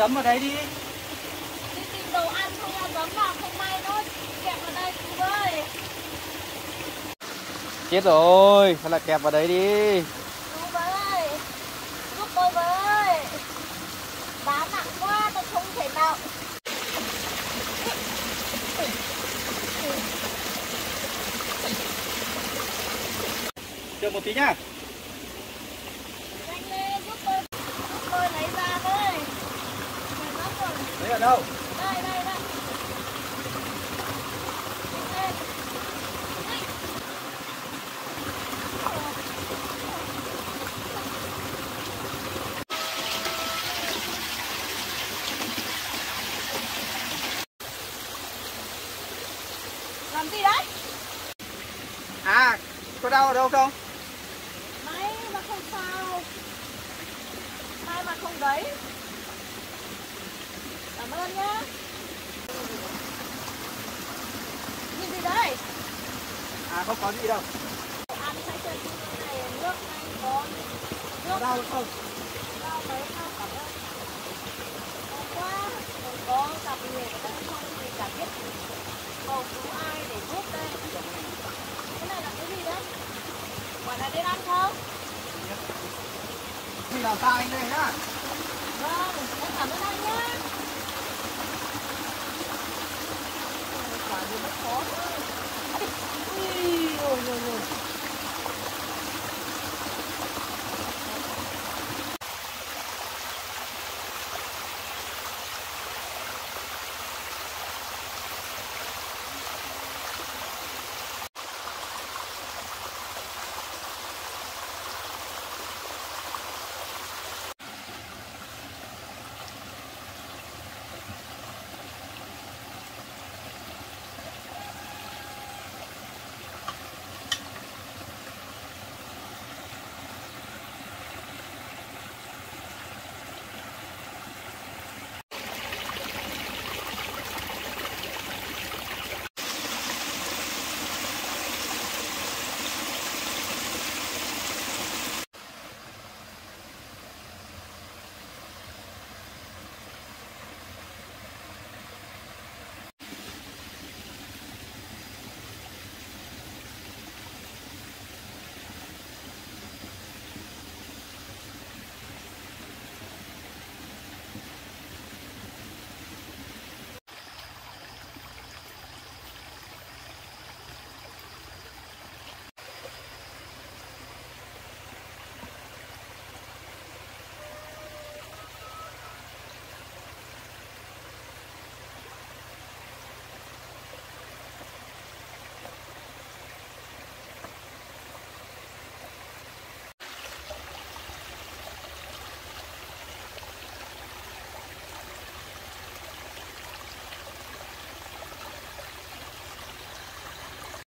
Dấm vào đấy đi. Đi tìm đồ ăn không là dấm vào không may nó kẹp vào đây chú ơi. Chết rồi, hay là kẹp vào đấy đi. Chú với, giúp tôi với. Đá nặng quá, tôi không thể nào. Chờ một tí nhá. out.